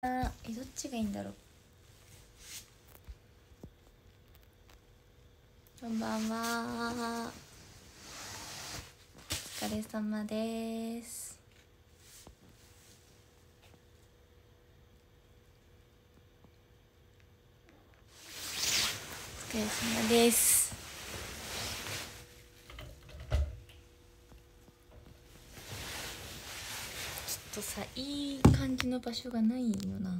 あえどっちがいいんだろう？こんばんは。お疲れ様です。お疲れ様ですちょっとさいい感じの場所がないよな。あ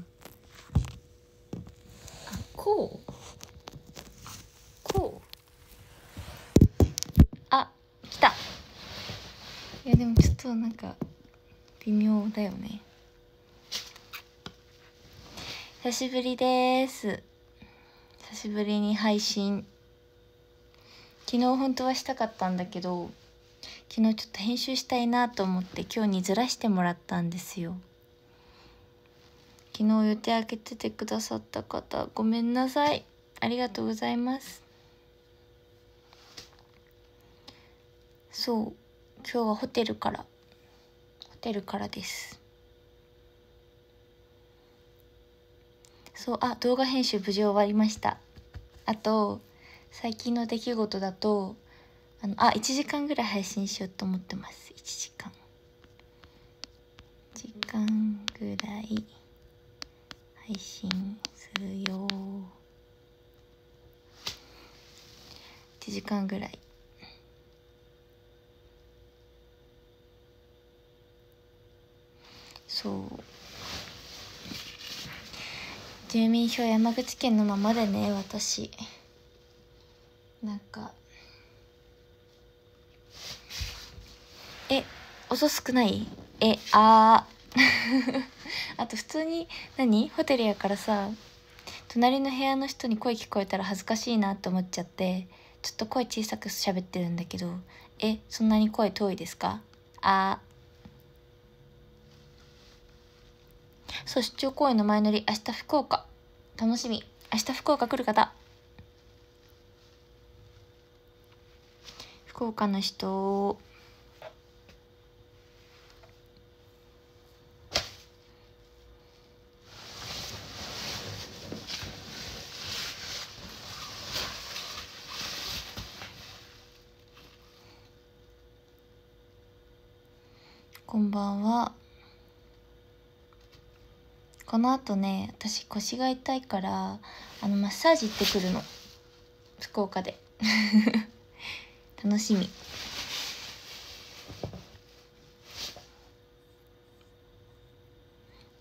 こう？こう？あ来た。いやでもちょっとなんか微妙だよね。久しぶりです。久しぶりに配信。昨日本当はしたかったんだけど昨日ちょっと編集したいなと思って今日にずらしてもらったんですよ。昨日予定開けててくださった方ごめんなさい。ありがとうございます。そう。今日はホテルから。ホテルからです。そう。あ動画編集無事終わりました。あと最近の出来事だとあのあ1時間ぐらい配信しようと思ってます。1時間。時間ぐらい配信するよ。1時間ぐらい。そう。住民票山口県のままでね私。なんかえ音少ない？えあー。あと普通に何？ホテルやからさ隣の部屋の人に声聞こえたら恥ずかしいなって思っちゃってちょっと声小さく喋ってるんだけどえそんなに声遠いですか？あー。そう出張公演の前乗り明日福岡。楽しみ。明日福岡来る方。福岡の人こんばんは。このあとね私腰が痛いからあのマッサージ行ってくるの。福岡で。楽しみ。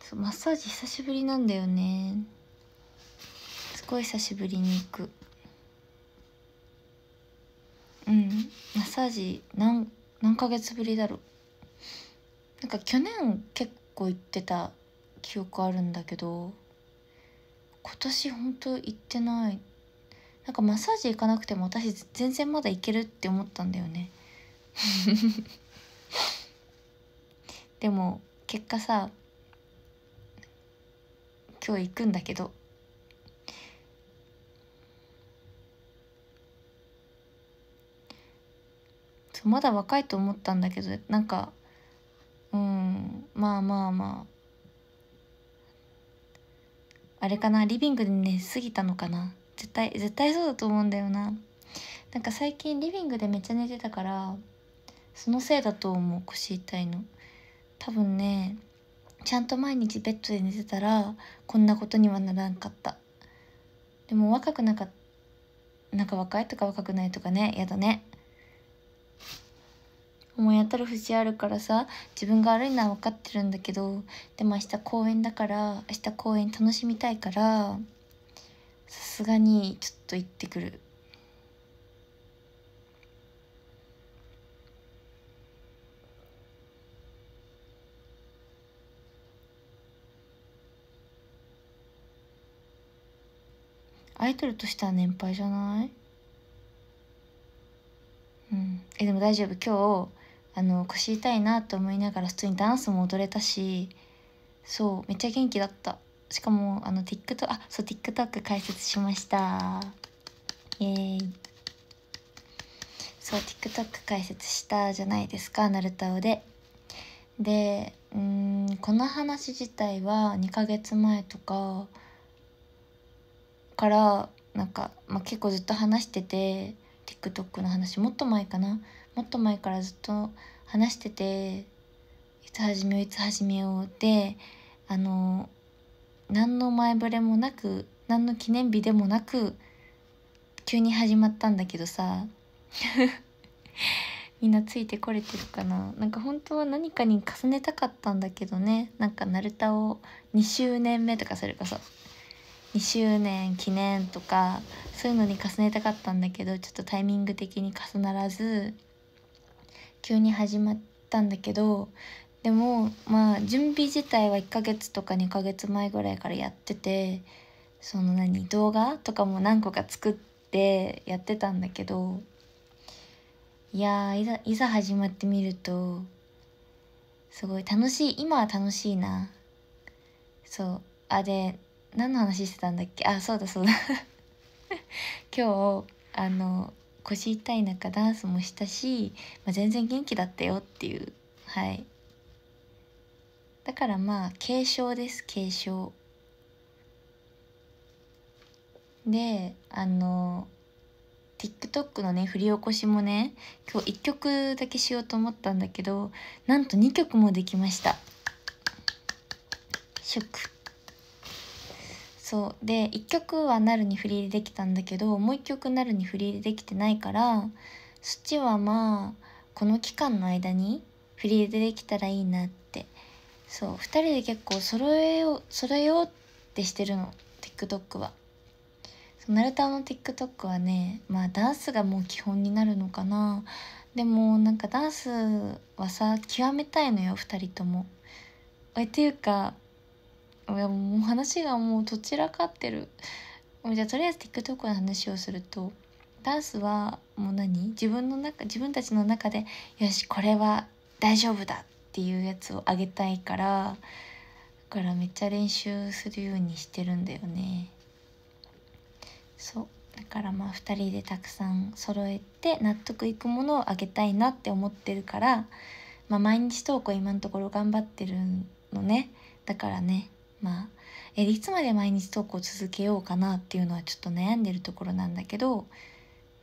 そうマッサージ久しぶりなんだよね。すごい久しぶりに行く。うん。マッサージ何何ヶ月ぶりだろう。なんか去年結構行ってた記憶あるんだけど今年ほんと行ってない。なんかマッサージ行かなくても私全然まだ行けるって思ったんだよね。でも結果さ今日行くんだけどそうまだ若いと思ったんだけどなんかうん。まあまあまあ。あれかなリビングで寝すぎたのかな。絶対絶対そうだと思うんだよな。なんか最近リビングでめっちゃ寝てたからそのせいだと思う腰痛いの。多分ねちゃんと毎日ベッドで寝てたらこんなことにはならんかった。でも若くなかなんか若いとか若くないとかねやだね。思い当たる節あるからさ自分が悪いのは分かってるんだけどでも明日公演だから明日公演楽しみたいからさすがにちょっと行ってくる。アイドルとしては年配じゃない？うん。えでも大丈夫。今日あの腰痛いなと思いながら普通にダンスも踊れたしそうめっちゃ元気だった。しかもあの TikTok あそう TikTok 解説しました。イエーイ。そう TikTok 解説したじゃないですかナルタオで。でうんこの話自体は2ヶ月前とかからなんか、まあ、結構ずっと話してて TikTok の話もっと前かな。もっと前からずっと話してていつ始めよういつ始めようであの何の前触れもなく何の記念日でもなく急に始まったんだけどさ。みんなついてこれてるかな？なんか本当は何かに重ねたかったんだけどね。なんかナルタを2周年目とかそれこそ。2周年記念とかそういうのに重ねたかったんだけどちょっとタイミング的に重ならず。急に始まったんだけどでもまあ準備自体は1ヶ月とか2ヶ月前ぐらいからやっててその何動画とかも何個か作ってやってたんだけどいやいざいざ始まってみるとすごい楽しい今は楽しいな。そう。あで何の話してたんだっけ？あそうだそうだ。今日あの腰痛い中ダンスもしたし、まあ、全然元気だったよっていう。はい。だからまあ軽症です軽症であの TikTok のね振り起こしもね今日1曲だけしようと思ったんだけどなんと2曲もできました。ショック。そうで1曲はなるに振り入れできたんだけどもう1曲なるに振り入れできてないからそっちはまあこの期間の間に振り入れできたらいいなってそう2人で結構揃えよう揃えようってしてるの TikTok は。ナルタの TikTok はねまあダンスがもう基本になるのかなでもなんかダンスはさ極めたいのよ2人とも。えっていうかもう話がもうどちらかってる。じゃあとりあえず TikTok の話をするとダンスはもう何？自分の中自分たちの中でよしこれは大丈夫だっていうやつをあげたいからだからめっちゃ練習するようにしてるんだよね。そう。だからまあ2人でたくさん揃えて納得いくものをあげたいなって思ってるから、まあ、毎日投稿今のところ頑張ってるのね。だからねまあえいつまで毎日投稿続けようかなっていうのはちょっと悩んでるところなんだけど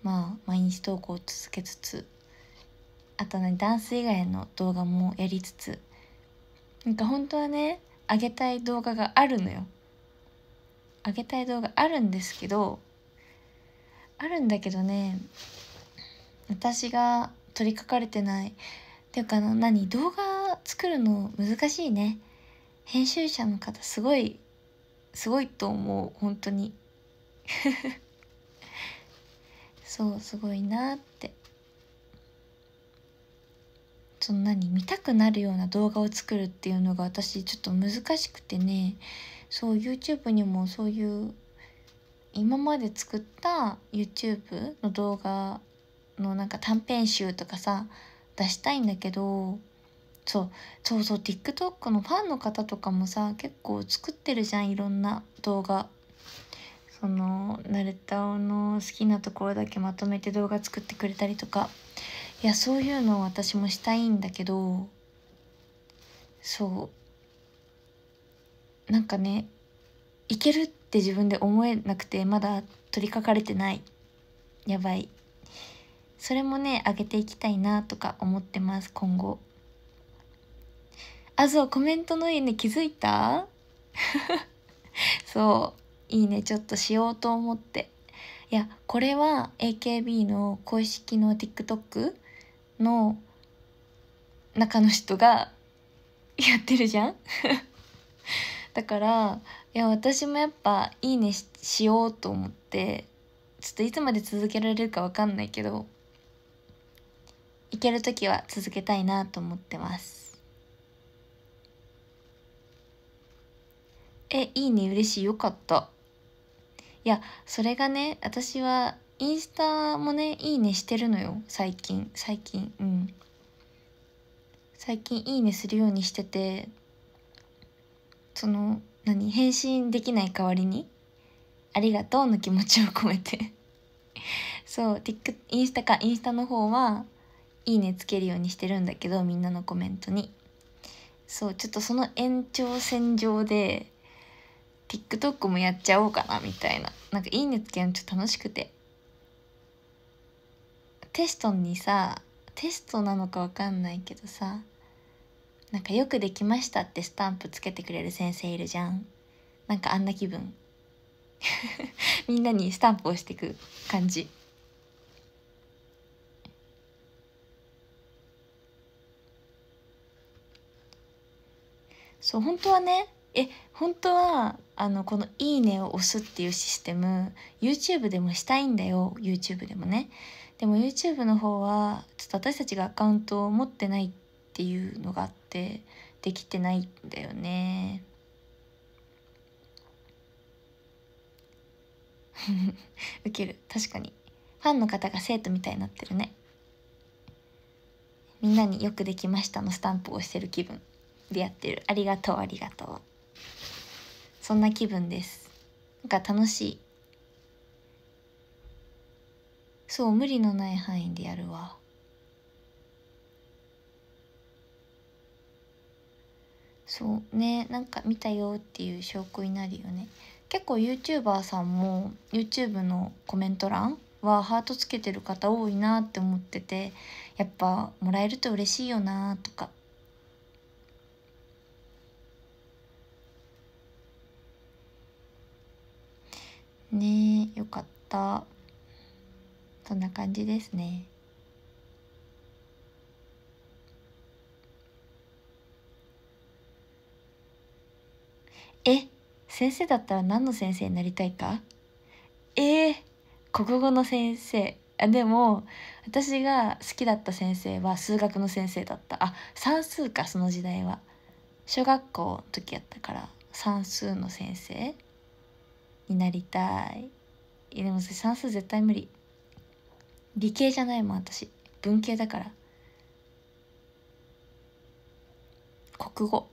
まあ毎日投稿を続けつつあとねダンス以外の動画もやりつつなんか本当はねあげたい動画があるのよ。あげたい動画あるんですけどあるんだけどね私が取りかかれてない。っていうかな何動画作るの難しいね。編集者の方すごいすごいと思う本当に。そうすごいなって。そんなに見たくなるような動画を作るっていうのが私ちょっと難しくてね。そう YouTube にもそういう今まで作った YouTube の動画のなんか短編集とかさ出したいんだけどそうそうそう TikTok のファンの方とかもさ結構作ってるじゃんいろんな動画。そのナルタオの好きなところだけまとめて動画作ってくれたりとか。いやそういうのを私もしたいんだけどそう。なんかねいけるって自分で思えなくてまだ取りかかれてない。やばい。それもね上げていきたいなとか思ってます今後。あそうコメントのいいね気づいた？そういいねちょっとしようと思って。いやこれは AKB の公式の TikTok の中の人がやってるじゃん？だからいや私もやっぱいいねしようと思ってちょっといつまで続けられるか分かんないけどいける時は続けたいなと思ってます。えいいね嬉しいよかった。いやそれがね私はインスタもねいいねしてるのよ。最近。最近うん。最近いいねするようにしてて。その何？返信できない代わりに？ありがとうの気持ちを込めて。そう。ティックインスタかインスタの方はいいねつけるようにしてるんだけどみんなのコメントに。そうちょっとその延長線上で TikTok もやっちゃおうかなみたいな。なんかいいねつけるのちょっと楽しくて。テストにさテストなのかわかんないけどさなんかよくできましたってスタンプつけてくれる先生いるじゃん。なんかあんな気分。みんなにスタンプをしてく感じ。そう本当はねえ本当はあのこの「いいね」を押すっていうシステム YouTube でもしたいんだよ YouTube でもね。でも YouTube の方はちょっと私たちがアカウントを持ってないっていうのがあってできてないんだよね。ウケる。確かに。ファンの方が生徒みたいになってるね。みんなによくできましたのスタンプをしてる気分でやってる。ありがとうありがとう。そんな気分です。なんか楽しい。そう無理のない範囲でやるわ。そうねなんか見たよっていう証拠になるよね。結構 YouTuber さんも YouTube のコメント欄はハートつけてる方多いなって思っててやっぱもらえると嬉しいよなとかねえよかった。そんな感じですね。え先生だったら何の先生になりたいか？えー、国語の先生。あでも私が好きだった先生は数学の先生だった。あ算数かその時代は。小学校の時やったから算数の先生。になりたい。いやでも算数絶対無理。理系じゃないもん私。文系だから。国語。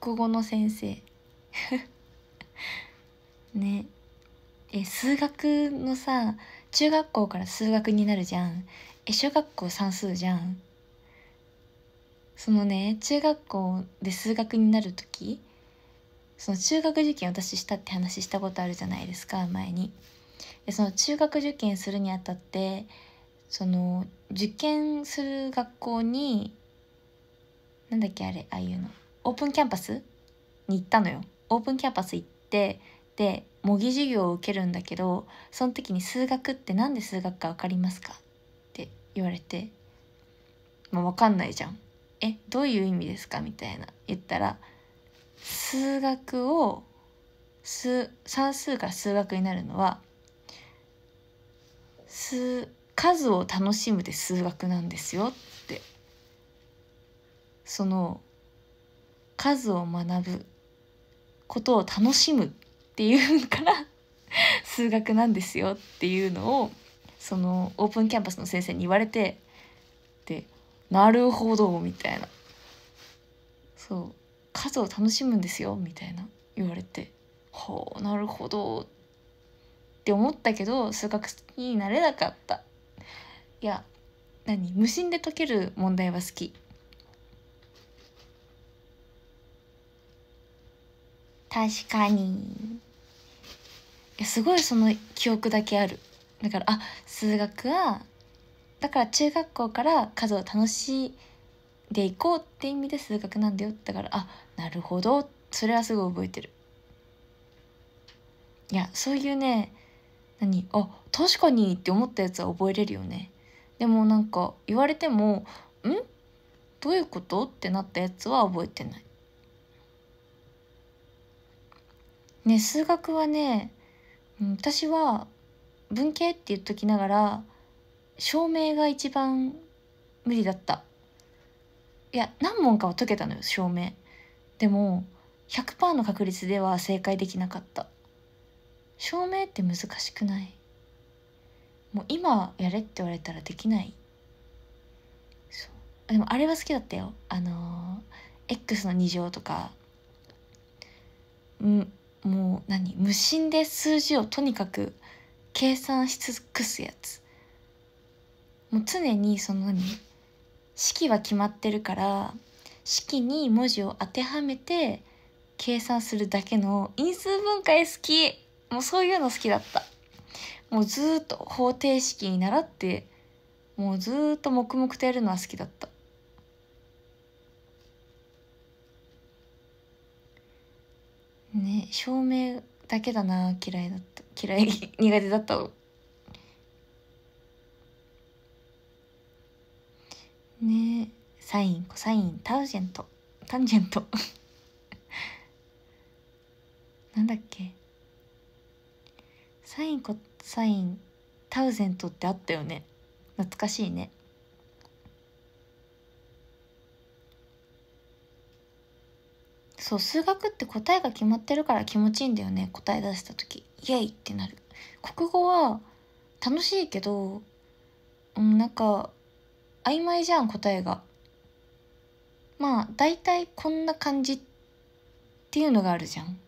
国語の先生。ね。え数学のさ中学校から数学になるじゃん。え小学校算数じゃん。そのね中学校で数学になる時その中学受験私したって話したことあるじゃないですか前に。でその中学受験するにあたってその受験する学校になんだっけあれああいうのオープンキャンパスに行ったのよ。オープンキャンパス行ってで模擬授業を受けるんだけどその時に「数学って何で数学か分かりますか?」って言われてまあ分かんないじゃん。えどういう意味ですかみたいな言ったら数学を数算数から数学になるのは数数を楽しむで数学なんですよって。その数を学ぶことを楽しむっていうから数学なんですよっていうのをそのオープンキャンパスの先生に言われてでなるほどみたいな。そう。数を楽しむんですよみたいな言われて。ほうなるほどって思ったけど数学になれなかった。いや何？無心で解ける問題は好き。確かに。いやすごいその記憶だけある。だからあ数学はだから中学校から数を楽しいでいこうって意味で数学なんだよ。だからあなるほど。それはすごい覚えてる。いやそういうね何あ確かにって思ったやつは覚えれるよね。でもなんか言われても「ん？どういうこと?」ってなったやつは覚えてない。ね数学はね私は文系って言っときながら証明が一番無理だった。いや何問かは解けたのよ証明。でも100%の確率では正解できなかった。証明って難しくない。もう今やれって言われたらできない。そう。でもあれは好きだったよ。あのー、X の2乗とか。うんもう何？無心で数字をとにかく計算し尽くすやつ。もう常にその何？式は決まってるから式に文字を当てはめて計算するだけの因数分解好きもうそういうの好きだった。もうずっと方程式に習ってもうずっと黙々とやるのは好きだった。ね照明だけだな嫌いだった。嫌い 苦手だった。ね。サインコサインタウジェント。タンジェント。なんだっけ？サインコサインタウゼントってあったよね。懐かしいね。そう数学って答えが決まってるから気持ちいいんだよね。答え出した時。イエイってなる。国語は楽しいけどうんなんか曖昧じゃん答えが。まあ大体こんな感じっていうのがあるじゃん。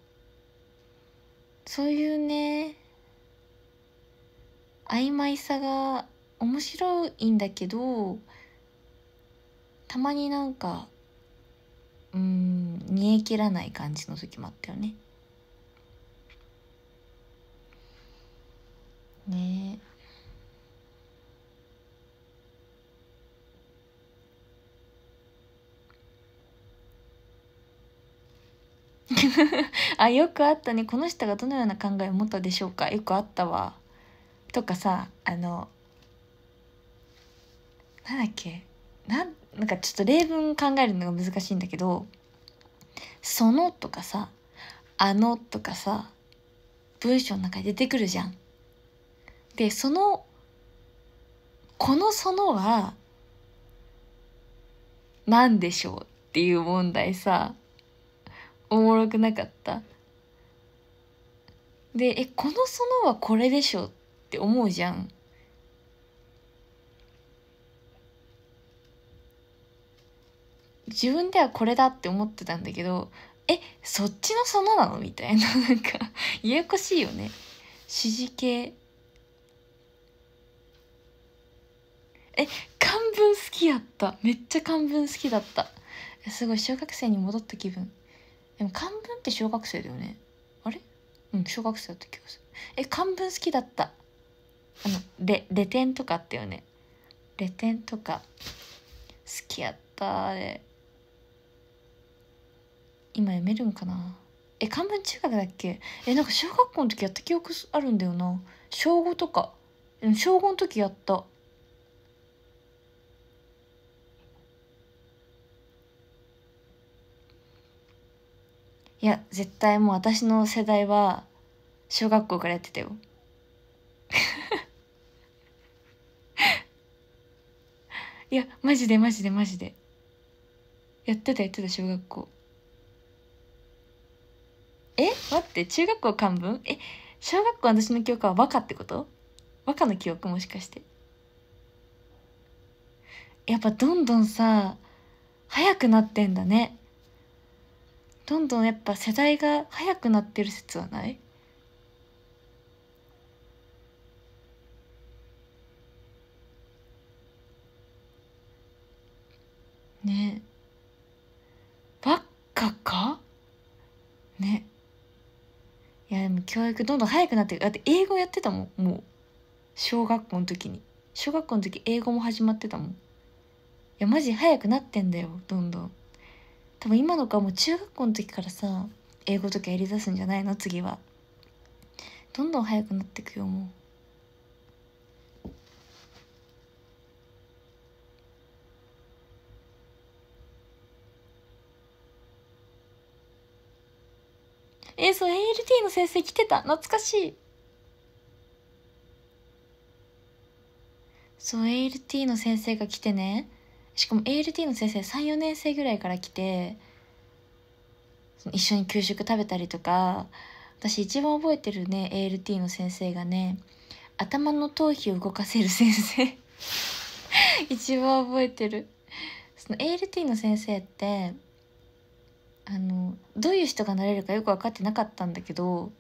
そういうね曖昧さが面白いんだけどたまになんかうん煮え切らない感じの時もあったよね。ね。え あよくあったね。この人がどのような考えを持ったでしょうか？よくあったわ。とかさあのなんだっけ？なんなんかちょっと例文考えるのが難しいんだけど「その」とかさ「あの」とかさ文章の中に出てくるじゃん。でそのこの「その」は何でしょう？っていう問題さ。おもろくなかった。でえこの「その」はこれでしょって思うじゃん。自分ではこれだって思ってたんだけどえそっちのそのなの？みたいな。なんかややこしいよね。指示系。え漢文好きやった。めっちゃ漢文好きだった。すごい小学生に戻った気分。でも漢文って小学生だよね。あれ？うん小学生だった気がする。え漢文好きだった。あのレレテンとかあったよね。レテンとか。好きやったあれ。今読めるんかな。え漢文中学だっけ？えなんか小学校の時やった記憶あるんだよな。小5とか。小5の時やった。いや絶対もう私の世代は小学校からやってたよ。いやマジでマジでマジで。やってたやってた小学校。え待って中学校漢文？え小学校私の記憶は和歌ってこと？和歌の記憶もしかして。やっぱどんどんさ早くなってんだね。どんどんやっぱ世代が早くなってる説はない？ねばっかか？ね。いやでも教育どんどん早くなってる。だって英語やってたもん。もう。小学校の時に。小学校の時英語も始まってたもん。いやマジ早くなってんだよどんどん。多分今の子はもう中学校の時からさ英語とかやりだすんじゃないの？次は。どんどん早くなってくよもう。えそう ALT の先生来てた？懐かしい。そう ALT の先生が来てね。しかも ALT の先生34年生ぐらいから来て一緒に給食食べたりとか私一番覚えてるね ALT の先生がね頭の頭皮を動かせる先生。一番覚えてる。その ALT の先生ってあのどういう人がなれるかよく分かってなかったんだけど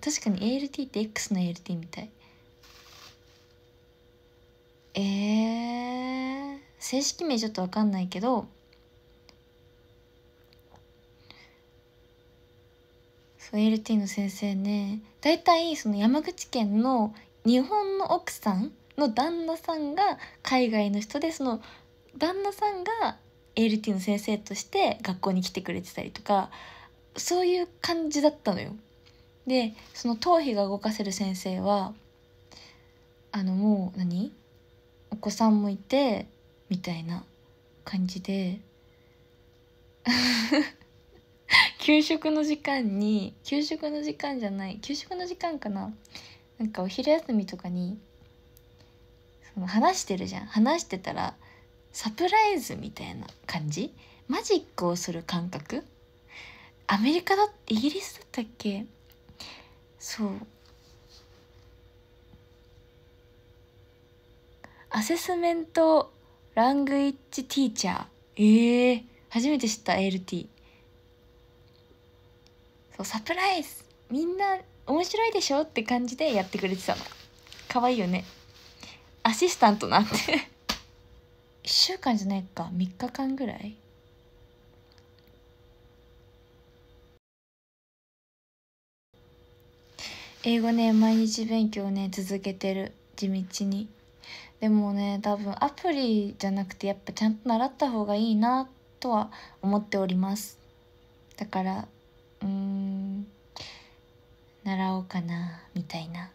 確かに ALT って X の ALT みたい。えー、正式名ちょっとわかんないけどそう LT の先生ね大体その山口県の日本の奥さんの旦那さんが海外の人でその旦那さんが ALT の先生として学校に来てくれてたりとかそういう感じだったのよ。でその頭皮が動かせる先生はあのもう何？お子さんもいてみたいな感じで 給食の時間に給食の時間じゃない給食の時間かな。なんかお昼休みとかにその話してるじゃん。話してたらサプライズみたいな感じ？マジックをする感覚？アメリカだイギリスだったっけ？そう。アセスメントラングイッチティーチャーええー、初めて知った ALT そうサプライズ。みんな面白いでしょって感じでやってくれてたの。可愛いよね。アシスタントなんて。1週間じゃないか。3日間ぐらい。英語ね毎日勉強ね続けてる。地道に。でもね多分アプリじゃなくてやっぱちゃんと習った方がいいなとは思っております。だからうん習おうかなみたいな。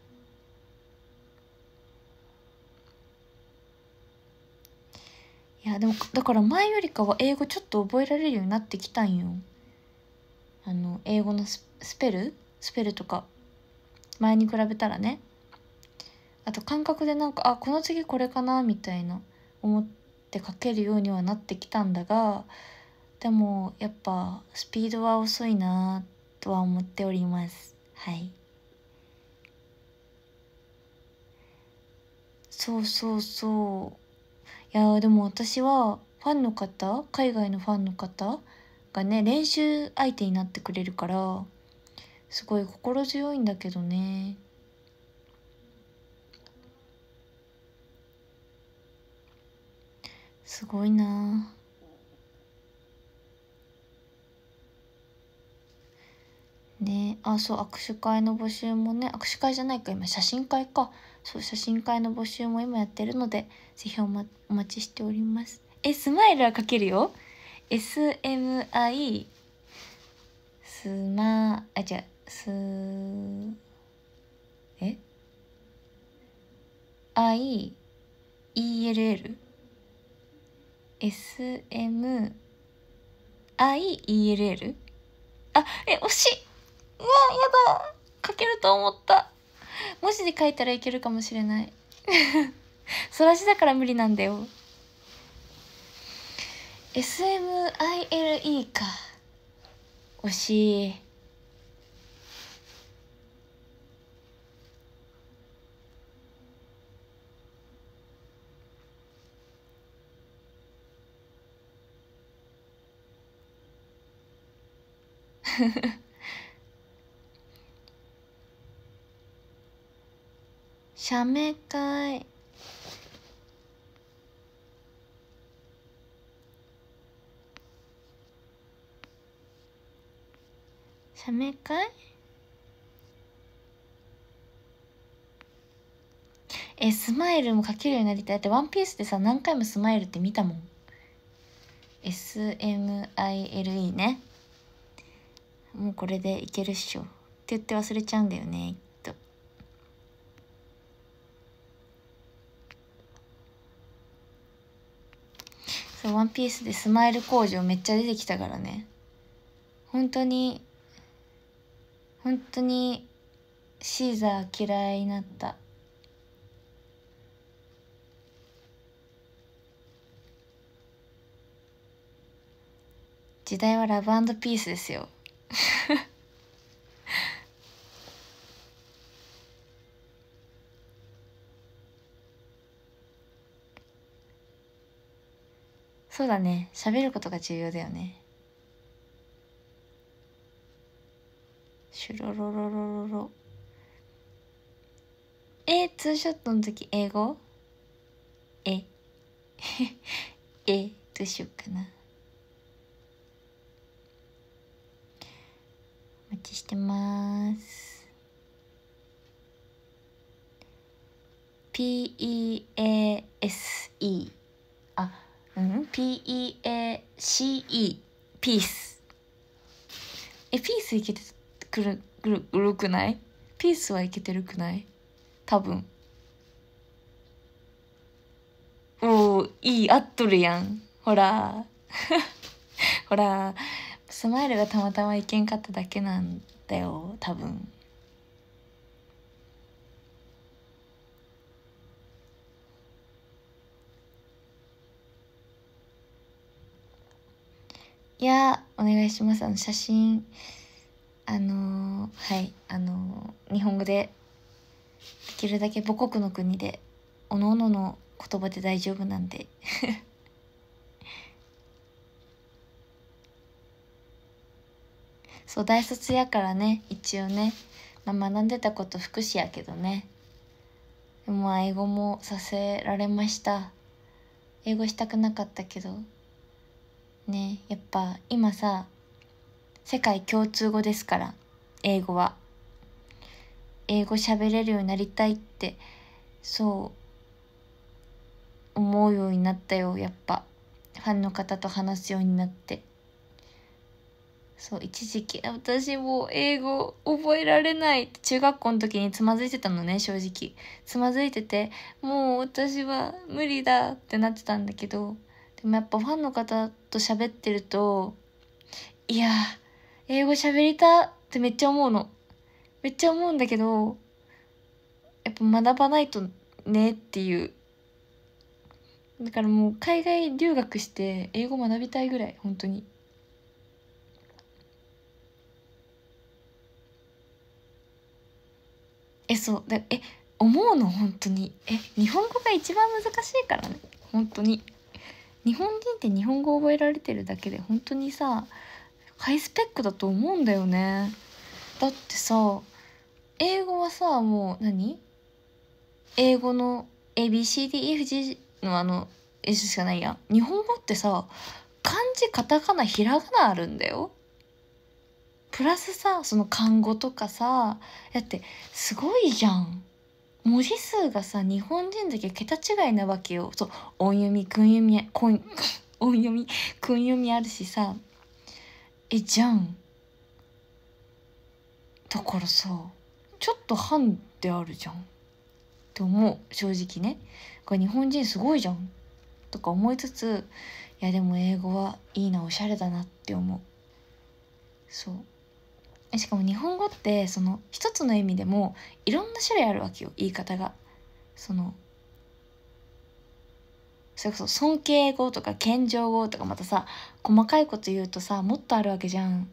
いやでもだから前よりかは英語ちょっと覚えられるようになってきたんよ。あの英語のスペル？スペルとか。前に比べたらね。あと感覚でなんかあこの次これかなみたいな思って書けるようにはなってきたんだがでもやっぱスピードは遅いなとは思っております。はい。そうそうそう。いやでも私はファンの方海外のファンの方がね練習相手になってくれるからすごい心強いんだけどね。すごいなねあそう握手会の募集もね握手会じゃないか今写真会かそう写真会の募集も今やってるのでぜひお,、ま、お待ちしておりますえスマイルは書けるよ SMI スマあじゃすえ ?IELL? SM I ELL あえ惜し。いうわやだ。書けると思った。文字で書いたらいけるかもしれない。そらしだから無理なんだよ。SMILE か。惜し。い 写メ会。写メ会？えスマイルも描けるようになりたい。ってワンピースでさ何回もスマイルって見たもん。SMILE ね。もうこれでいけるっしょ。って言って忘れちゃうんだよねきっと。そうワンピースでスマイル工場めっちゃ出てきたからね。本当に本当にシーザー嫌いになった。時代はラブピースですよ。そうだね。喋ることが重要だよね。シュロロロロロロ。えー、ツーショットの時英語？え。えどうしようかなお待ちしてます。PEASE あうん？PEACE ピースえピースいけてくるくるくるくない？ピースはいけてるくない？多分。おおいい。合っとるやん。ほら。ほら。スマイルがたまたまいけんかっただけなんだよ多分。いやお願いします。あの写真あのー、はいあのー、日本語でできるだけ母国の国でおのおのの言葉で大丈夫なんで。そう大卒やからね一応ね、まあ、学んでたこと福祉やけどね。でも英語もさせられました。英語したくなかったけど。ねやっぱ今さ世界共通語ですから英語は。英語喋れるようになりたいってそう思うようになったよやっぱ。ファンの方と話すようになって。そう一時期。私もう英語覚えられない。って中学校の時につまずいてたのね正直。つまずいててもう私は無理だってなってたんだけど。でもやっぱファンの方と喋ってるといや英語喋りたってめっちゃ思うの。めっちゃ思うんだけどやっぱ学ばないとねっていう。だからもう海外留学して英語学びたいぐらい本当に。えそうだえ思うの本当に。え日本語が一番難しいからね。本当に。日本人って日本語覚えられてるだけで本当にさハイスペックだと思うんだよね。だってさ英語はさもう何？英語の ABCDEFG のあの S しかないや。ん日本語ってさ漢字カタカナひらがなあるんだよ。プラスさその漢語とかさだってすごいじゃん。文字数がさ日本人だけ桁違いなわけよ。そう音読み訓読み 音読み訓読みあるしさ。えじゃん。だからさちょっと半であるじゃん。って思う。正直ね。これ日本人すごいじゃん。とか思いつついやでも英語はいいなおしゃれだなって思う。そう。しかも日本語ってその一つの意味でもいろんな種類あるわけよ言い方が。そのそれこそ尊敬語とか謙譲語とかまたさ細かいこと言うとさもっとあるわけじゃん。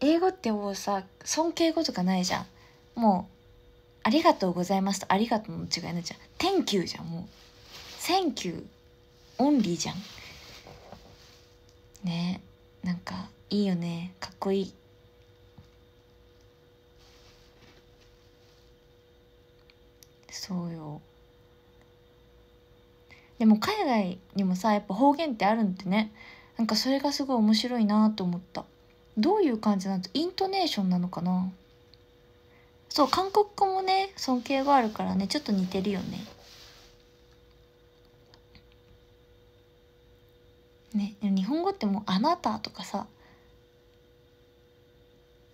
英語ってもうさ尊敬語とかないじゃん。もう「ありがとうございます」と「ありがとう」の違いになっちゃう「Thank you」じゃんもう「Thank you」オンリーじゃん。ねなんかいいよねかっこいい。そうよ。でも海外にもさやっぱ方言ってあるんってね。なんかそれがすごい面白いなと思った。どういう感じなのイントネーションなのかな？そう韓国語もね尊敬があるからね。ちょっと似てるよね。ね日本語ってもう「あなた」とかさ。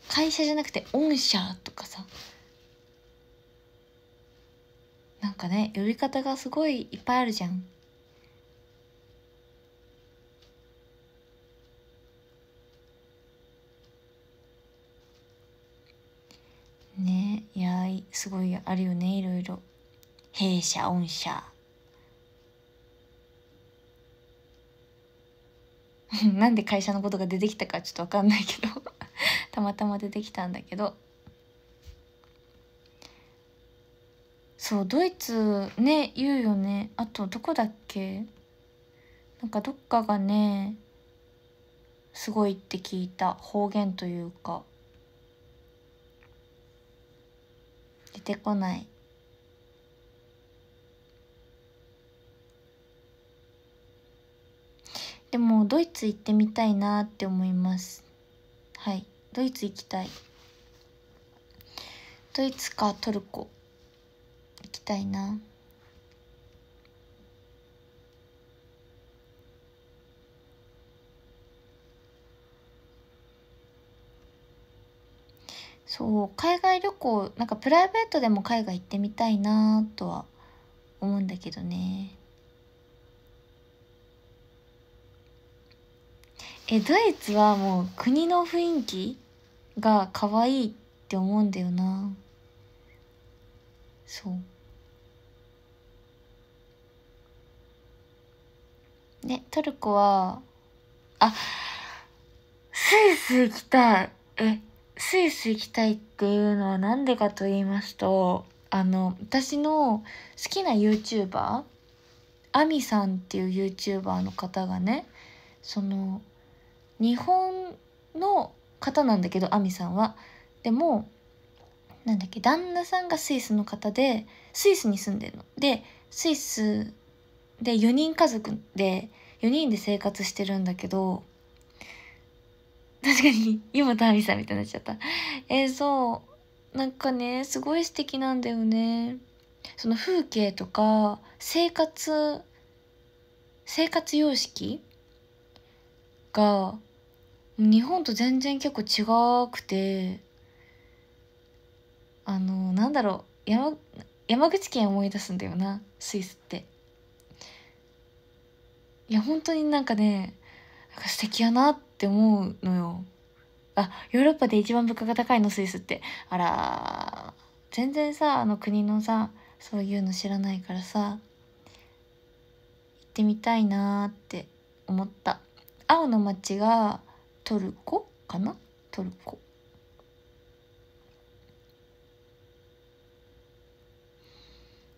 会社じゃなくて「御社」とかさ。なんかね呼び方がすごいいっぱいあるじゃん。ねいやすごいあるよねいろいろ。弊社御社。なんで会社のことが出てきたかちょっと分かんないけど。たまたま出てきたんだけど。そうドイツね言うよね。あとどこだっけ？なんかどっかがねすごいって聞いた。方言というか。出てこない。でもドイツ行ってみたいなって思います。はい。ドイツ行きたい。ドイツかトルコ。たいな。そう海外旅行なんかプライベートでも海外行ってみたいなとは思うんだけどね。えドイツはもう国の雰囲気が可愛いって思うんだよな。そう。ねトルコはあスイス行きたい。えスイス行きたいっていうのはなんでかと言いますとあの私の好きな YouTuber アミさんっていう YouTuber の方がねその日本の方なんだけどアミさんは。でもなんだっけ旦那さんがスイスの方でスイスに住んでるの。でスイスで4人家族で4人で生活してるんだけど確かに、今田亜美さんみたいになっちゃった。えー、そう。なんかね、すごい素敵なんだよね。その風景とか、生活、生活様式が、日本と全然結構違くて、あの、なんだろう、山、山口県思い出すんだよな、スイスって。いや、本当になんかね、なんか素敵やなって思うのよ。あ、ヨーロッパで一番物価が高いのスイスって。あら、全然さ、あの国のさ、そういうの知らないからさ、行ってみたいなって思った。青の街がトルコかな？トルコ。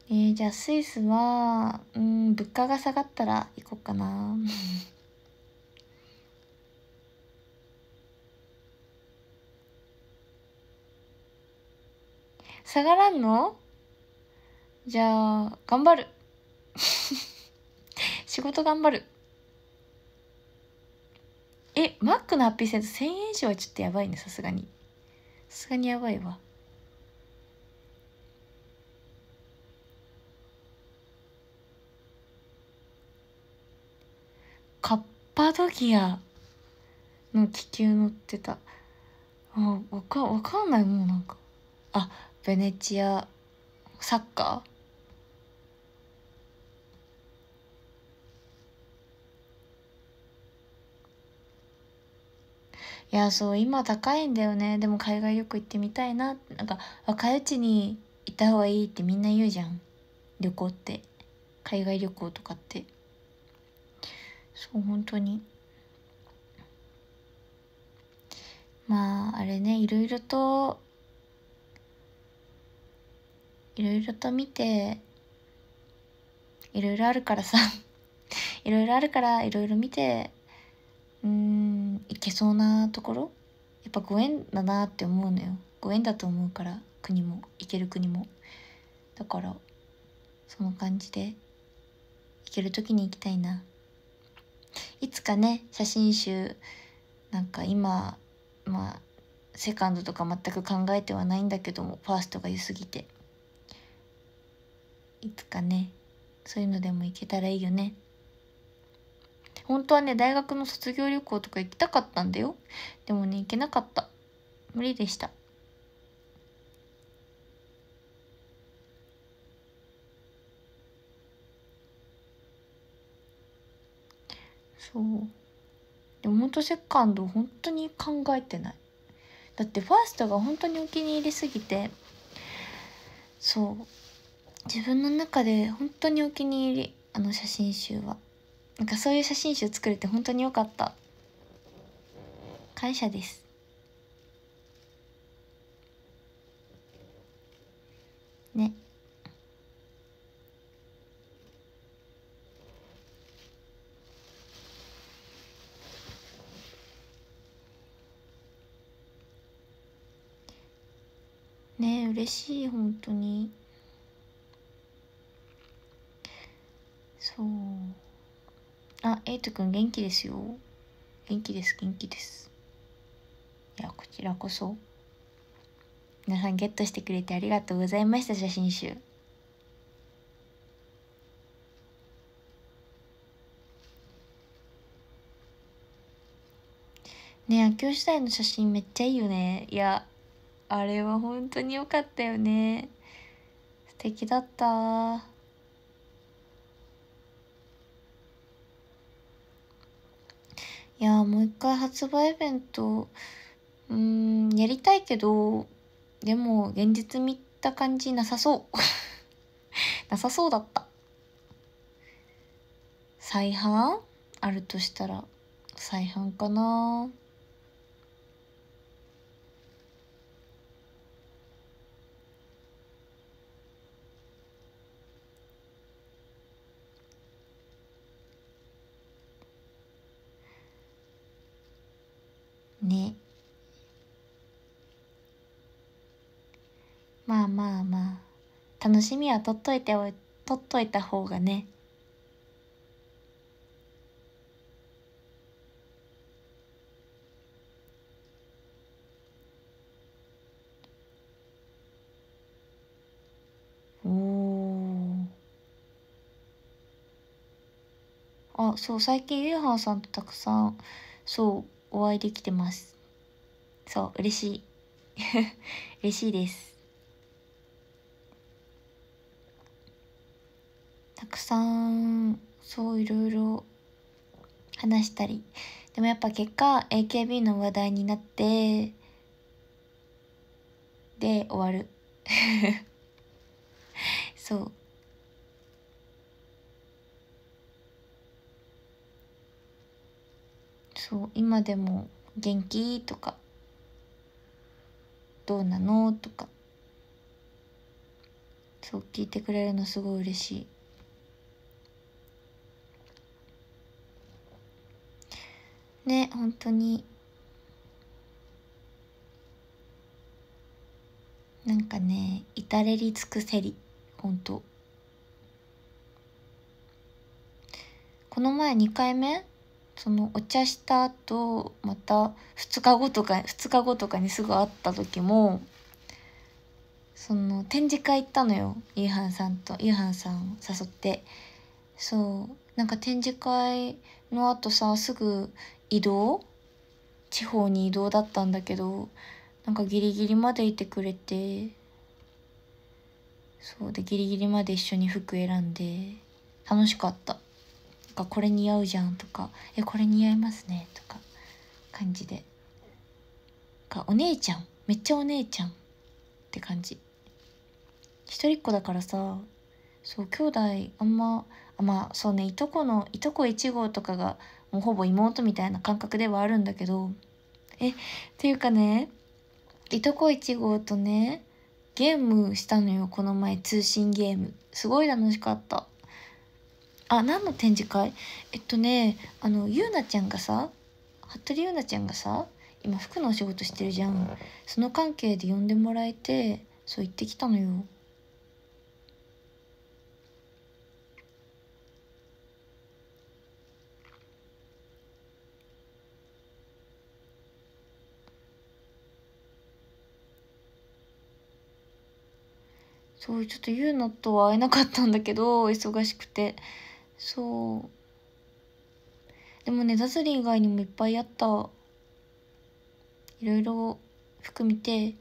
えー、じゃあスイスは、うん、物価が下がったら行こうかな。下がらんの？じゃあ、頑張る。仕事頑張る。え、マックのハッピーセント1000円以上はちょっとやばいね、さすがに。さすがにやばいわ。カッパドキアの気球乗ってた。あ、わか、わかんないもうなんか。あ、ベネチアサッカー？いやそう今高いんだよね。でも海外旅行行ってみたいな。なんか若いうちに行った方がいいってみんな言うじゃん。旅行って。海外旅行とかって。そう本当に。まああれねいろいろといろいろと見ていろいろあるからさ。いろいろあるからいろいろ見てうんいけそうなところ。やっぱご縁だなって思うのよ。ご縁だと思うから国も行ける国も。だからその感じで行ける時に行きたいな。いつかね写真集なんか今まあセカンドとか全く考えてはないんだけどもファーストが良すぎて。いつかねそういうのでも行けたらいいよね。本当はね大学の卒業旅行とか行きたかったんだよ。でもね行けなかった。無理でした。そう。でもほんとセカンド本当に考えてない。だってファーストが本当にお気に入りすぎてそう。自分の中で本当にお気に入りあの写真集は。なんかそういう写真集作れて本当によかった。感謝です。ね。ね嬉しい本当に。そう。あエイトくん元気ですよ。元気です元気です。いやこちらこそ。皆さんゲットしてくれてありがとうございました写真集。ねえ秋吉台の写真めっちゃいいよね。いやあれは本当に良かったよね。素敵だった。いやもう一回発売イベントうんやりたいけどでも現実見た感じなさそう。なさそうだった。再販？あるとしたら。再販かな。ね。まあまあまあ楽しみは取っといておい取っといた方がね。おおあそう最近ゆうはんさんとたくさんそうお会いできてます。そう嬉しい。嬉しいです。たくさんそういろいろ話したり。でもやっぱ結果 AKB の話題になってで終わる。そう。そう今でも「元気?」とか「どうなの?」とか。そう聞いてくれるのすごい嬉しい。ね本当に。なんかね至れり尽くせり。本当。この前2回目そのお茶した後また2日後とか2日後とかにすぐ会った時もその展示会行ったのよゆうはんさんとゆうはんさん誘って。そうなんか展示会の後さすぐ移動地方に移動だったんだけどなんかギリギリまでいてくれてそうでギリギリまで一緒に服選んで楽しかった。かこれ似合うじゃんとかえこれ似合いますねとか感じで。かお姉ちゃんめっちゃお姉ちゃんって感じ。一人っ子だからさそう兄弟あんまあまあそうねいとこのいとこ1号とかがもうほぼ妹みたいな感覚ではあるんだけどえっていうかねいとこ1号とねゲームしたのよこの前通信ゲーム。すごい楽しかった。あ何の展示会？えっとねあのゆうなちゃんがさ服部ゆうなちゃんがさ今服のお仕事してるじゃん。その関係で呼んでもらえてそう行ってきたのよ。そうちょっとゆうなとは会えなかったんだけど忙しくてそう。でもねダズリン以外にもいっぱいあった。いろいろ服見て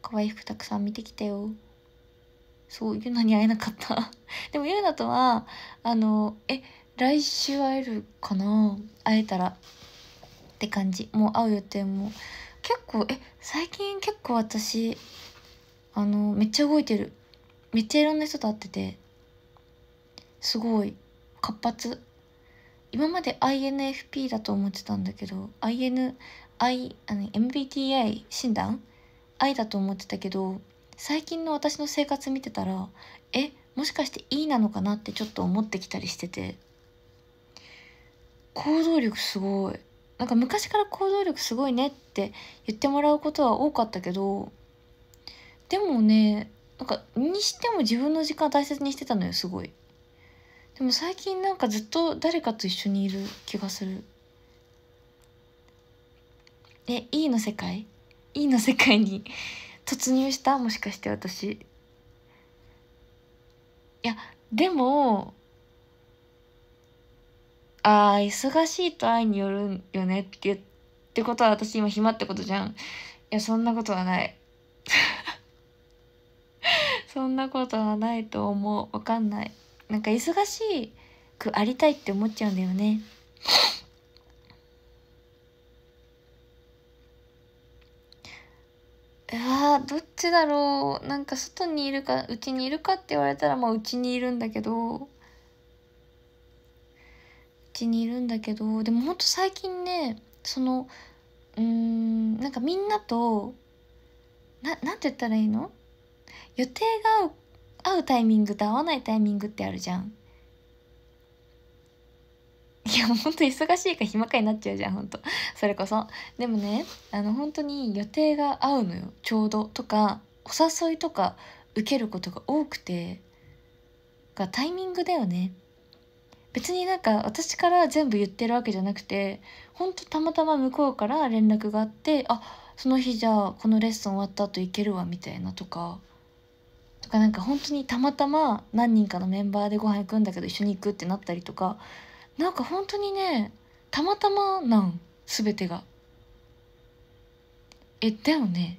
可愛い服たくさん見てきたよ。そうゆうなに会えなかった。でもゆうなとはあのえ来週会えるかな？会えたら。って感じ。もう会う予定も。結構え最近結構私あのめっちゃ動いてる。めっちゃいろんな人と会ってて。すごい。活発。今まで INFP だと思ってたんだけど INIMBTI 診断？I だと思ってたけど最近の私の生活見てたらえもしかして E なのかなってちょっと思ってきたりしてて。行動力すごい。なんか昔から行動力すごいねって言ってもらうことは多かったけどでもねなんかにしても自分の時間大切にしてたのよすごい。でも最近なんかずっと誰かと一緒にいる気がする。え E の世界？いいの世界に突入した？もしかして私。いやでもあー忙しいと愛によるよね？って言ってことは私今暇ってことじゃん。いやそんなことはない。そんなことはないと思う。わかんない。なんか忙しくありたいって思っちゃうんだよね。いやどっちだろう。なんか外にいるかうちにいるかって言われたらまあうちにいるんだけど。うちにいるんだけど。でもほんと最近ねそのうんなんかみんなとななんて言ったらいいの？予定が合う合うタイミングと合わないタイミングってあるじゃん。いやほんと忙しいか暇かになっちゃうじゃんほんと。それこそ。でもねあの本当に予定が合うのよ。ちょうど。とかお誘いとか受けることが多くて。がタイミングだよね。別になんか私から全部言ってるわけじゃなくてほんとたまたま向こうから連絡があってあその日じゃあこのレッスン終わった後行けるわみたいなとか。とかなんか本当にたまたま何人かのメンバーでご飯行くんだけど一緒に行くってなったりとかなんか本当にねたまたまなん全てが。えだよね。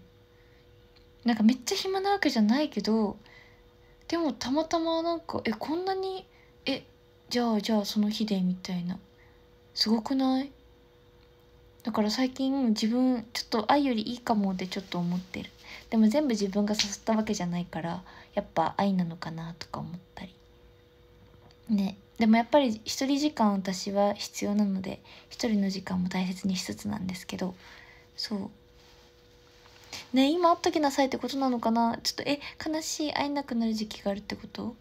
なんかめっちゃ暇なわけじゃないけどでもたまたまなんかえこんなにえじゃあじゃあその日でみたいな。すごくない？だから最近自分ちょっと愛よりいいかもってちょっと思ってる。でも全部自分が誘ったわけじゃないからやっぱ愛なのかなとか思ったり。ね。でもやっぱり一人時間私は必要なので一人の時間も大切にしつつなんですけど。そう。ね今会っときなさいってことなのかな？ちょっとえ悲しい会えなくなる時期があるってこと？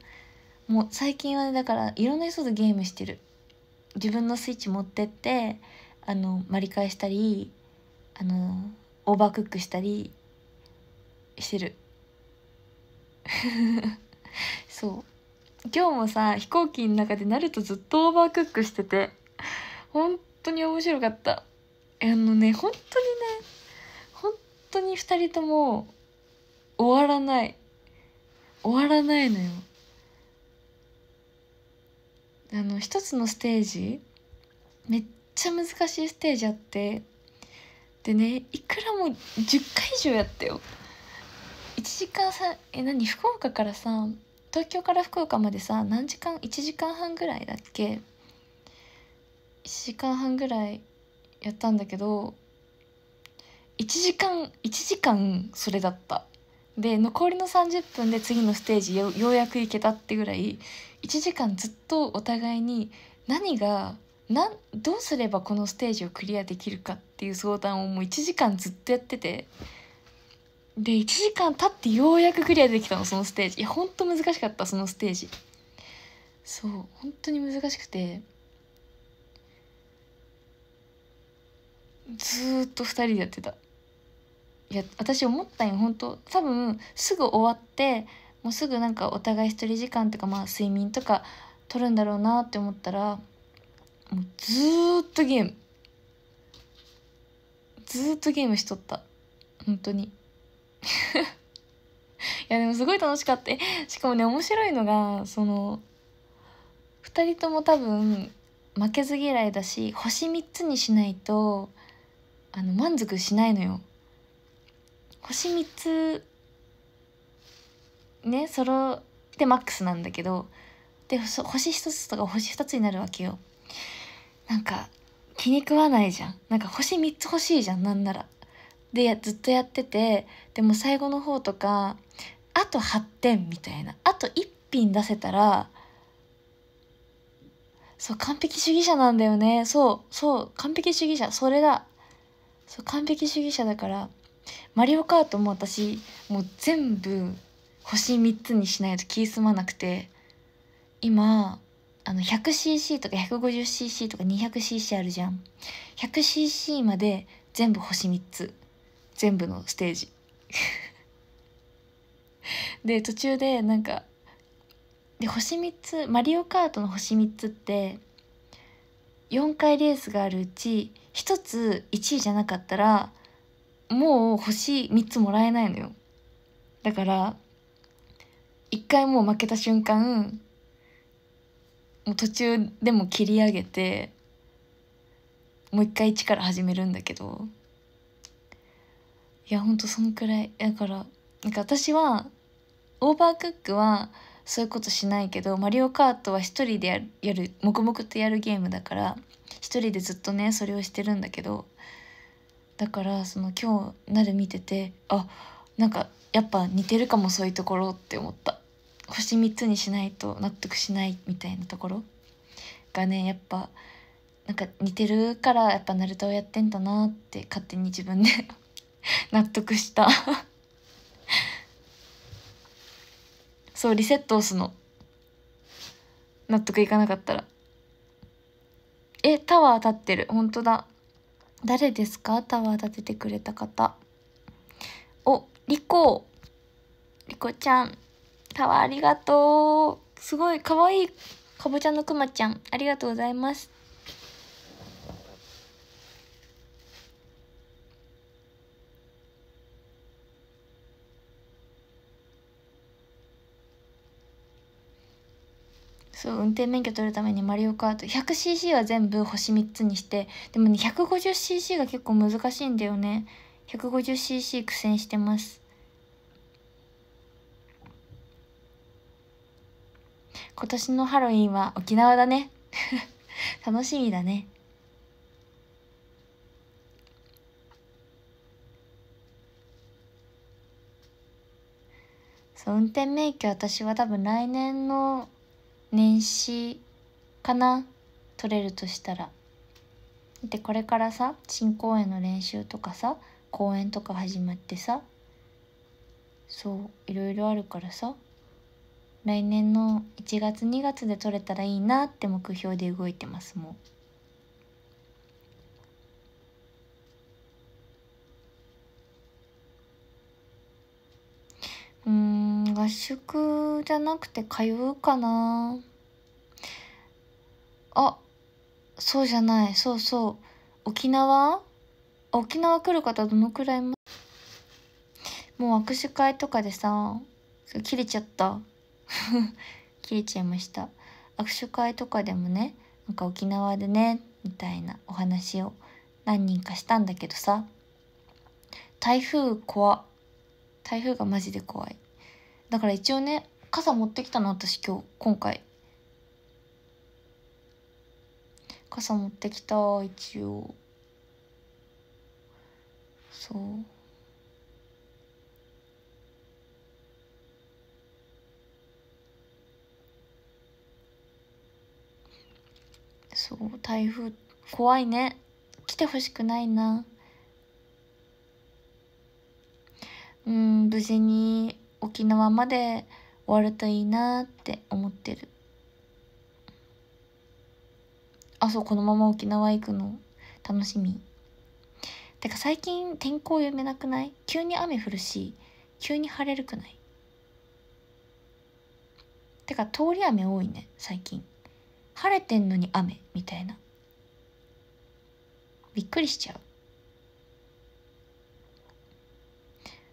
もう最近はねだからいろんな人とゲームしてる。自分のスイッチ持ってってあのマリ返したりあのオーバークックしたりしてる。そう。今日もさ飛行機の中でナルトずっとオーバークックしてて本当に面白かった。あのね本当にね本当に2人とも終わらない。終わらないのよ。あの一つのステージめっちゃ難しいステージあって。でねいくらも10回以上やったよ。1時間さえ何福岡からさ東京から福岡までさ何時間1時間半ぐらいだっけ？1時間半ぐらいやったんだけど1時間1時間それだった。で残りの30分で次のステージよようやく行けたってぐらい1時間ずっとお互いに何がなんどうすればこのステージをクリアできるかっていう相談をもう1時間ずっとやってて。で1時間経ってようやくクリアできたのそのステージ。いやほんと難しかったそのステージ。そう本当に難しくて。ずっと2人でやってた。いや私思ったんよ本当多分すぐ終わってもうすぐなんかお互い一人時間とかまあ睡眠とか取るんだろうなって思ったらもうずーっとゲーム。ずーっとゲームしとった。本当に。いやでもすごい楽しかった。しかもね面白いのがその2人とも多分負けず嫌いだし星3つにしないとあの満足しないのよ。星3つねそろでマックスなんだけどで星1つとか星2つになるわけよ。なんか気に食わないじゃん。なんか星3つ欲しいじゃん。なんなら。でずっとやっててでも最後の方とかあと8点みたいな。あと1品出せたらそう完璧主義者なんだよね。そうそう完璧主義者。それだ。そう完璧主義者だからマリオカートも私もう全部星3つにしないと気済まなくて今あの 100cc とか 150cc とか 200cc あるじゃん。100cc まで全部星3つ。全部のステージ。で途中でなんかで星3つマリオカートの星3つって4回レースがあるうち1つ1位じゃなかったらもう星3つもらえないのよ。だから一回もう負けた瞬間もう途中でも切り上げてもう一回一から始めるんだけどいやほんとそのくらい。だからなんか私はオーバークックはそういうことしないけどマリオカートは一人でやるやる黙々とやるゲームだから一人でずっとねそれをしてるんだけどだからその今日なる見ててあなんかやっぱ似てるかもそういうところって思った。星3つにしないと納得しないみたいなところがねやっぱなんか似てるからやっぱナルトをやってんだなって勝手に自分で 納得した。そうリセット押すの。納得いかなかったら。えタワー立ってる。本当だ。誰ですか？タワー立ててくれた方。おリコ。リコちゃん。タワーありがとう。すごいかわいいかぼちゃのくまちゃんありがとうございます。そう運転免許取るためにマリオカート 100cc は全部星3つにしてでもね 150cc が結構難しいんだよね。150cc 苦戦してます。今年のハロウィンは沖縄だね。楽しみだね。そう運転免許私は多分来年の年始かな。取れるとしたら。でこれからさ新公演の練習とかさ公演とか始まってさ。そういろいろあるからさ。来年の1月2月で取れたらいいなって目標で動いてますもう。うん合宿じゃなくて通うかな。あそうじゃないそうそう。沖縄？沖縄来る方どのくらいもう握手会とかでさ切れちゃった。切れちゃいました。握手会とかでもねなんか沖縄でねみたいなお話を何人かしたんだけどさ。台風怖台風がマジで怖い。だから一応ね傘持ってきたの私今日。今回。傘持ってきた一応。そう。そう台風怖いね。来てほしくないな。うん無事に沖縄まで終わるといいなって思ってる。あそうこのまま沖縄行くの？楽しみ。てか最近天候読めなくない？急に雨降るし急に晴れるくない？てか通り雨多いね最近。晴れてんのに雨みたいな。びっくりしちゃう。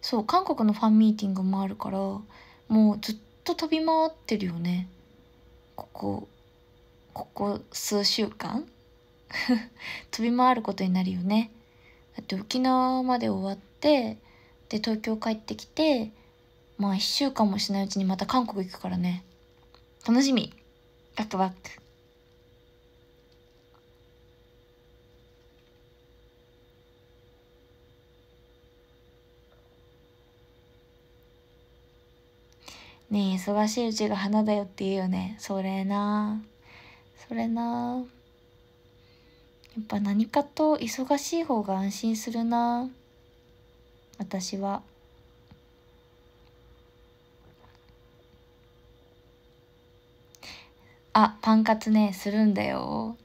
そう韓国のファンミーティングもあるからもうずっと飛び回ってるよね。ここここ数週間。飛び回ることになるよね。だって沖縄まで終わってで東京帰ってきてまあ1週間もしないうちにまた韓国行くからね。楽しみ。ワクワク。ね忙しいうちが花だよって言うよね。それな。それな。やっぱ何かと忙しい方が安心するな。私は。あパンカツねするんだよ。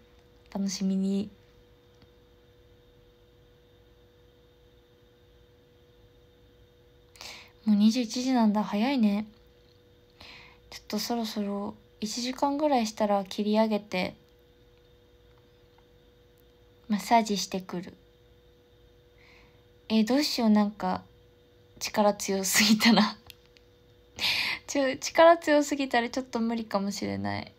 楽しみに。もう21時なんだ。早いね。とそろそろ1時間ぐらいしたら切り上げてマッサージしてくる。えー、どうしようなんか力強すぎたな。ちょ力強すぎたらちょっと無理かもしれない。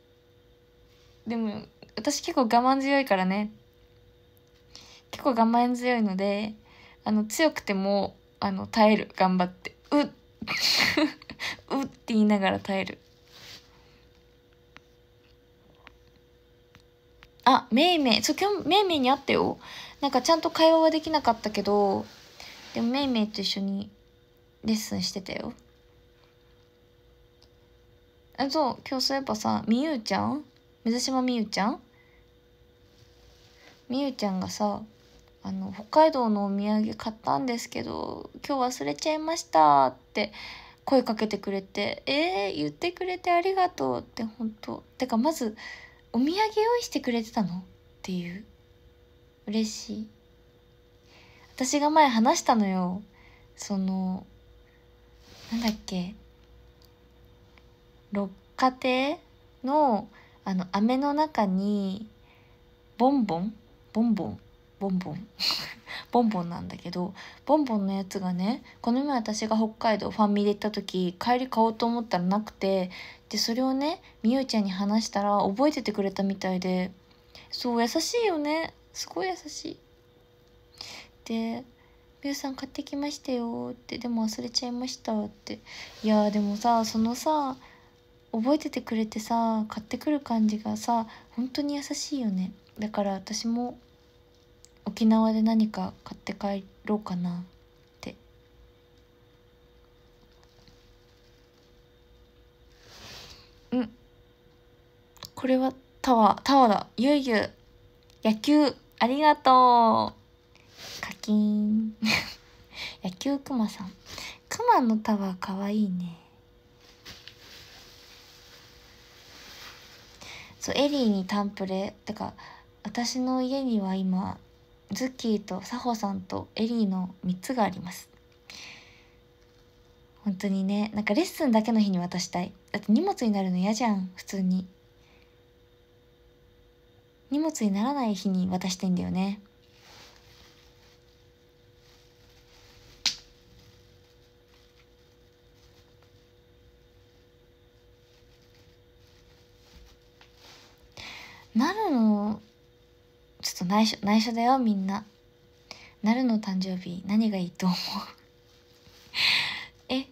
でも私結構我慢強いからね。結構我慢強いのであの強くてもあの耐える。頑張って。うっ。うって言いながら耐える。あめいめい。そう今日めいめいに会ったよ。なんかちゃんと会話はできなかったけどでもめいめいと一緒にレッスンしてたよ。あそう今日そういえばさみゆうちゃん？水島みゆうちゃん？みゆちゃんがさあの北海道のお土産買ったんですけど今日忘れちゃいましたって声かけてくれてえー、言ってくれてありがとうって本当。てかまずお土産用意してくれてたの？っていう。嬉しい。私が前話したのよ。そのなんだっけ。六花亭のあの飴の中にボンボン？ボンボン？ボンボン？ボンボンなんだけどボンボンのやつがねこの前私が北海道ファンミで行った時帰り買おうと思ったらなくてでそれをねみゆちゃんに話したら覚えててくれたみたいでそう優しいよね。すごい優しい。で「みゆさん買ってきましたよ」って「でも忘れちゃいました」って。いやでもさそのさ覚えててくれてさ買ってくる感じがさ本当に優しいよね。だから私も沖縄で何か買って帰ろうかなってうん。これはタワータワーだ。ゆうゆう野球ありがとう。課金。野球くまさん。くまのタワーかわいいね。そうエリーにタンプレ。てか私の家には今ズッキーとサホさんとエリーの3つがあります。本当にねなんかレッスンだけの日に渡したい。だって荷物になるの嫌じゃん普通に。荷物にならない日に渡してんだよね。なるのちょっと内緒内緒だよみんな。なるの誕生日何がいいと思う？え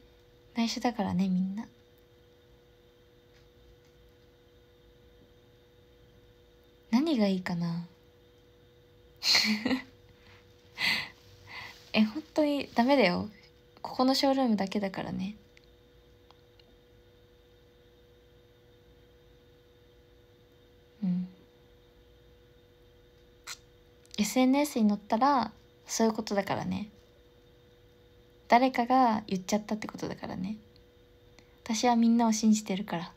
内緒だからねみんな。何がいいかな？え本当にダメだよ。ここのショールームだけだからね。うん。SNS に載ったらそういうことだからね。誰かが言っちゃったってことだからね。私はみんなを信じてるから。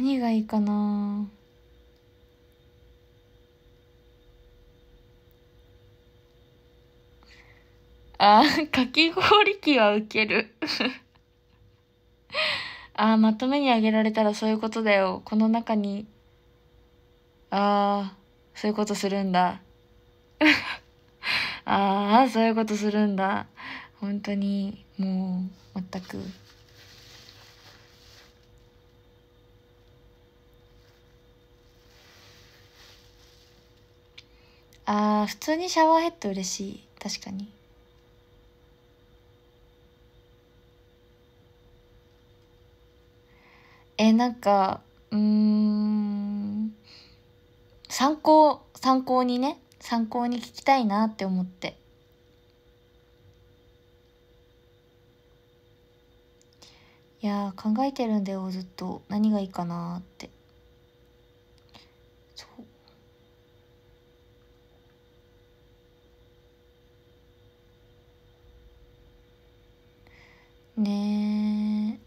何がいいかな？あかき氷機はウケるあ あ、まとめにあげられたらそういうことだよ。この中に。ああ、そういうことするんだ。ああ、そういうことするんだ。本当に、もう、全く。ああ、普通にシャワーヘッド嬉しい。確かに。えなんかうん。参考参考にね。参考に聞きたいなって思って。いや考えてるんだよずっと。何がいいかなって。ね。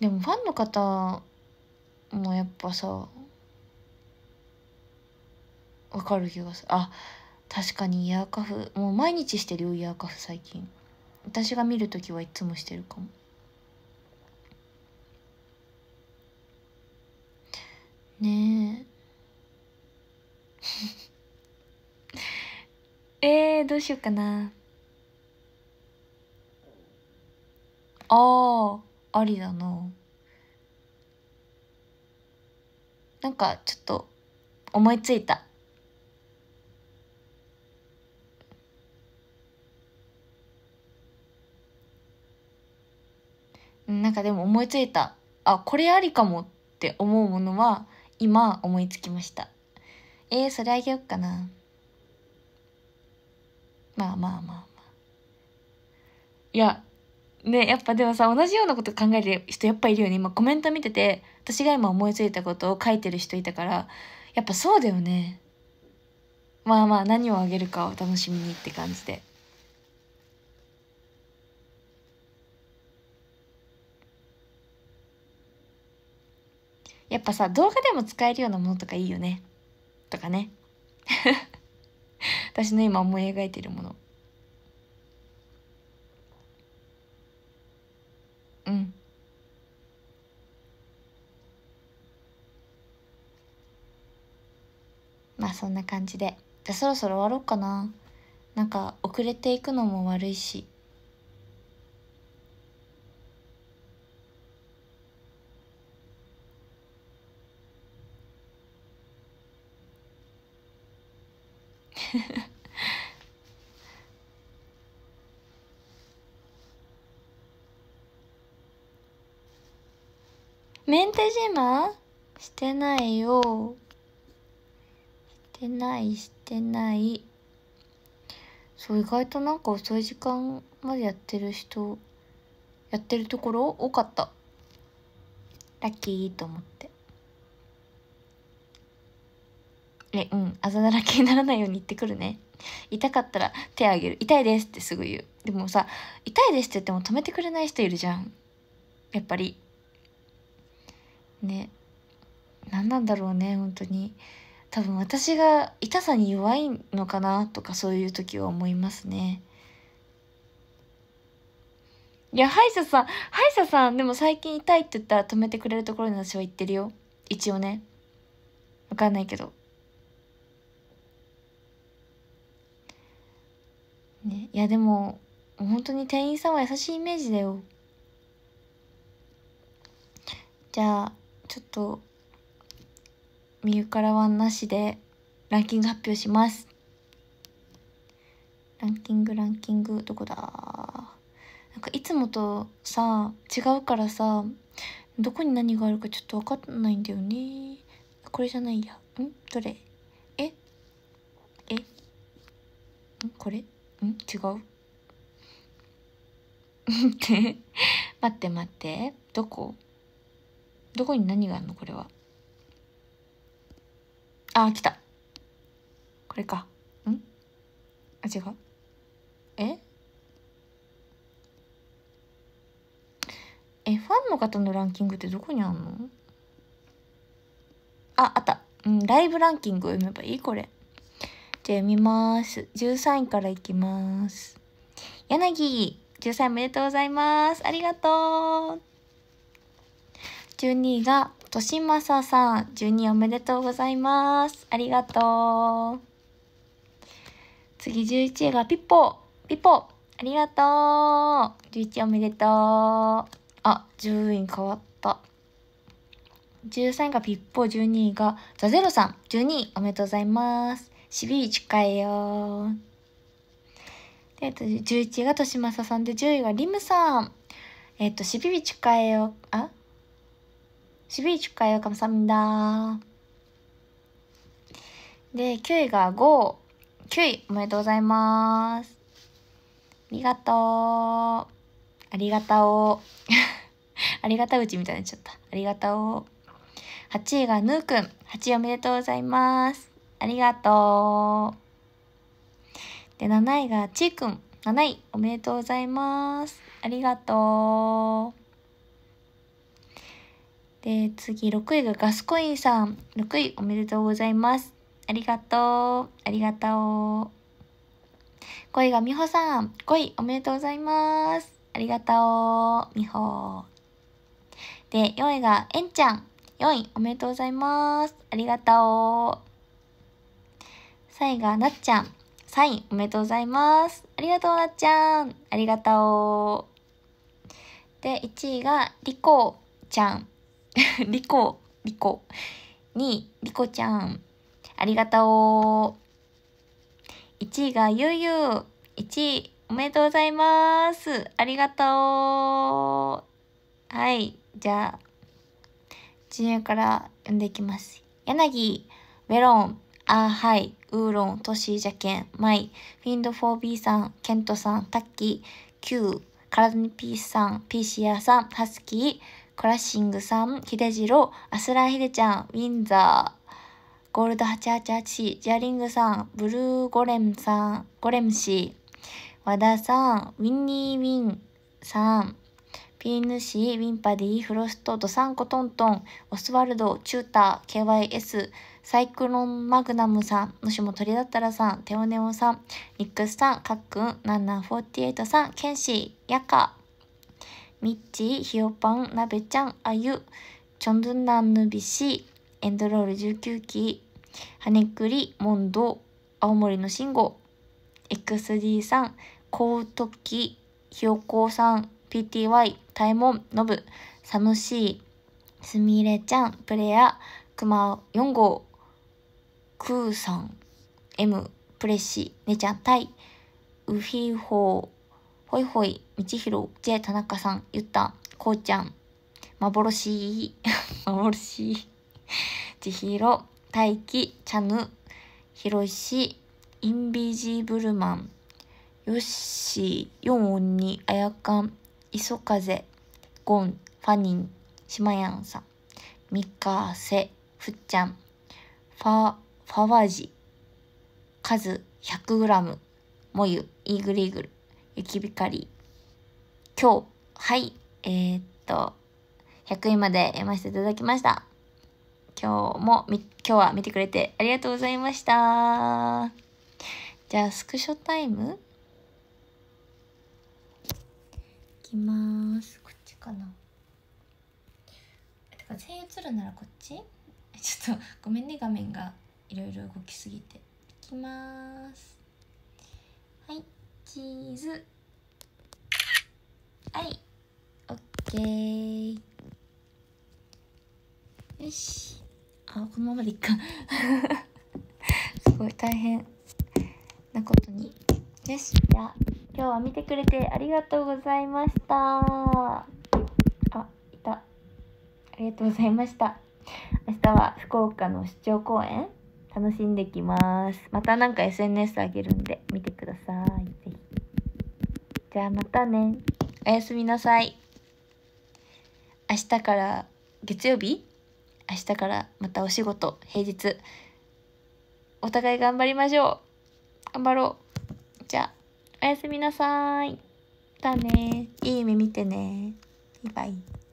でもファンの方もやっぱさわかる気がする。あ確かにイヤーカフもう毎日してるよイヤーカフ最近。私が見る時はいつもしてるかも。ねえ。えー、どうしようかな。ああありだな。なんかちょっと思いついた。なんかでも思いついた。あこれありかもって思うものは今思いつきました。えー、それあげよっかな。まあまあまあまあ。いやねやっぱでもさ同じようなこと考える人やっぱいるよね。今コメント見てて私が今思いついたことを書いてる人いたからやっぱそうだよね。まあまあ何をあげるかを楽しみにって感じで。やっぱさ動画でも使えるようなものとかいいよね。とかね。私の今思い描いてるもの。うん。まあそんな感じで。じゃそろそろ終わろうかな。なんか遅れていくのも悪いし。メンテジーマしてないよ。してないしてない。そう意外となんか遅い時間までやってる人やってるところ多かった。ラッキーと思って。えうんあざだらけにならないように言ってくるね。痛かったら手あげる。痛いですってすぐ言う。でもさ痛いですって言っても止めてくれない人いるじゃん。やっぱり。ね。何なんだろうね本当に。多分私が痛さに弱いのかなとかそういう時は思いますね。いや歯医者さん歯医者さんでも最近痛いって言ったら止めてくれるところに私は行ってるよ。一応ね。わかんないけど。ね。いやでも本当に店員さんは優しいイメージだよ。じゃあちょっとみゆからはなしでランキング発表します。ランキングランキングどこだ？なんかいつもとさ違うからさどこに何があるかちょっと分かんないんだよね。これじゃないや。ん？どれ？え？え？ん？これ？ん？違う？っ て待って待って。どこ？どこに何があるのこれは？あ来た。これか。ん？あ違う。え？えファンの方のランキングってどこにあんの？ああった。うんライブランキングを読めばいい？これ。じゃあ読みます。13位からいきます。柳13位おめでとうございます。ありがとう。12位が、としまささん。12位おめでとうございます。ありがとう。次11位がピッポピッポありがとう !11 位おめでとうあ、10位変わった。13位がピッポ12位がザゼロさん。12位おめでとうございます。しびり近いよで、えっと、11位がとしまささんで、10位がリムさん。えっと、しびび近いよ、あ？12축하해요감사합니다で、9位が5。9位、おめでとうございます。ありがとう。ありがとう。ありがたうちみたいになっちゃった。ありがとう。8位がぬーくん。8位おめでとうございます。ありがとう。で、7位がちーくん。7位おめでとうございます。ありがとう。 で、次、6位がガスコインさん。6位、おめでとうございます。ありがとう。ありがとう。5位がみほさん。5位、おめでとうございます。ありがとう。みほ。で、4位がえんちゃん。4位、おめでとうございます。ありがとう。3位がなっちゃん。3位、おめでとうございます。ありがとう、なっちゃん。ありがとう。で、1位がりこちゃん。りこ、りこ。2位、りこちゃん。ありがとう。1位がゆうゆう。1位、おめでとうございます。ありがとう。はい。じゃあ、順位から読んでいきます。柳、メロン、アーハイ、ウーロン、トシージャケン、マイ、フィンド 4B さん、ケントさん、タッキー、キュー、カラニピースさん、ピーシアさん、ハスキー、クラッシングさん、ヒデジロ、アスランヒデちゃん、ウィンザー、ゴールド888、ジャリングさん、ブルーゴレムさん、ゴレム氏、和田さん、ウィンニーウィンさん、ピーヌシー、ウィンパディ、フロスト、ドサンコトントン、オスワルド、チューター、KYS、サイクロンマグナムさん、もしも鳥だったらさん、テオネオさん、ニックスさん、カックン、ナンナン48さん、ケンシー、ヤカ、ミッチー、ヒヨパン、ナベちゃん、アユ、チョンドゥンナンヌビシ、エンドロール19期、ハネクリ、モンド、青森の信号、XD さん、コウトキ、ひよこさん、PTY、タイモン、ノブ、サムシー、すみれちゃん、プレア、クマ4号、クーさん、M、プレシ、ねちゃん、タイ、ウフィーホーーホー、ホイホイ、みちひろ、J、田中さん、ゆった、こうちゃん、幻、幻、ちひろ、大輝、チャヌ、ひろし、インビジブルマン、ヨッシー、ヨンオンニ、あやかん、磯風、ゴン、ファニン、しまやんさん、ミカセ、ふっちゃん、ファ、ファワジ、カズ、100g、モユ、イーグルイーグル、雪光、今日、はい、えー、っと、100位まで読ませていただきました。今日もみ、今日は見てくれてありがとうございました。じゃあ、スクショタイム？いきます。こっちかな。てか、全員映るならこっち？ちょっと、ごめんね、画面がいろいろ動きすぎて。いきます。チーズ。はい、オッケー。よし。あ、このままでいっか。すごい大変なことに。よし。じゃあ、今日は見てくれてありがとうございました。あ、いた。ありがとうございました。明日は福岡の出張公演楽しんできます。またなんか SNS あげるんで見てください。ぜひ。じゃあまたね。おやすみなさい。明日から月曜日？明日からまたお仕事、平日。お互い頑張りましょう。頑張ろう。じゃあ、おやすみなさい。またね。いい夢見てね。バイバイ。